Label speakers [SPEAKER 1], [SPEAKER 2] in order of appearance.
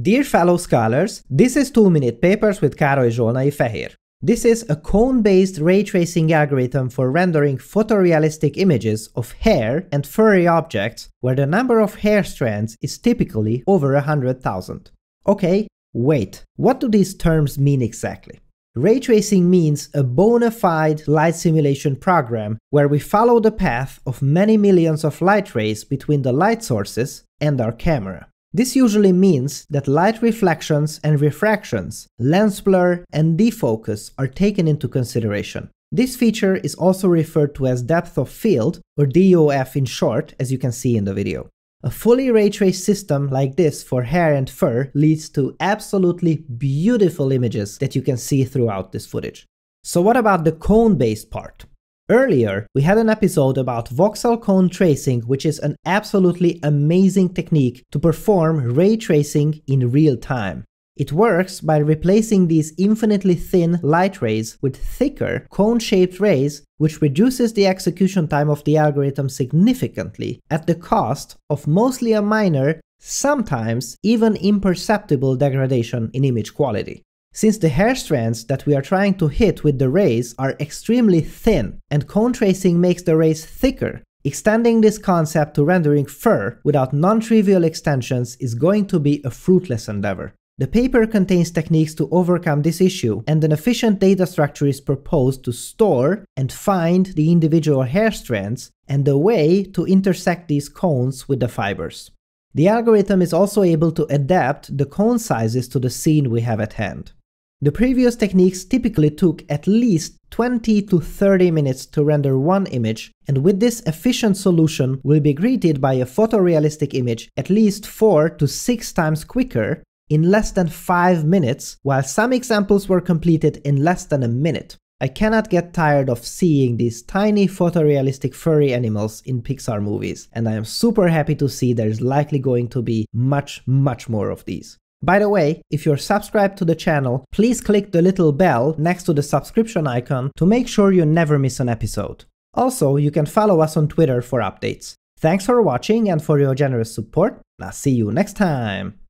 [SPEAKER 1] Dear fellow scholars, this is 2 Minute Papers with Károly Zsolnai Fehér. This is a cone-based ray tracing algorithm for rendering photorealistic images of hair and furry objects where the number of hair strands is typically over 100,000. Okay, wait, what do these terms mean exactly? Ray tracing means a bona fide light simulation program where we follow the path of many millions of light rays between the light sources and our camera. This usually means that light reflections and refractions, lens blur, and defocus are taken into consideration. This feature is also referred to as depth of field, or DOF in short, as you can see in the video. A fully ray traced system like this for hair and fur leads to absolutely beautiful images that you can see throughout this footage. So what about the cone-based part? Earlier, we had an episode about voxel cone tracing, which is an absolutely amazing technique to perform ray tracing in real time. It works by replacing these infinitely thin light rays with thicker, cone-shaped rays, which reduces the execution time of the algorithm significantly, at the cost of mostly a minor, sometimes even imperceptible degradation in image quality. Since the hair strands that we are trying to hit with the rays are extremely thin, and cone tracing makes the rays thicker, extending this concept to rendering fur without non-trivial extensions is going to be a fruitless endeavor. The paper contains techniques to overcome this issue, and an efficient data structure is proposed to store and find the individual hair strands and a way to intersect these cones with the fibers. The algorithm is also able to adapt the cone sizes to the scene we have at hand. The previous techniques typically took at least 20 to 30 minutes to render one image, and with this efficient solution will be greeted by a photorealistic image at least 4 to 6 times quicker in less than 5 minutes, while some examples were completed in less than a minute. I cannot get tired of seeing these tiny photorealistic furry animals in Pixar movies, and I am super happy to see there's likely going to be much, much more of these. By the way, if you're subscribed to the channel, please click the little bell next to the subscription icon to make sure you never miss an episode. Also, you can follow us on Twitter for updates. Thanks for watching and for your generous support. I'll see you next time.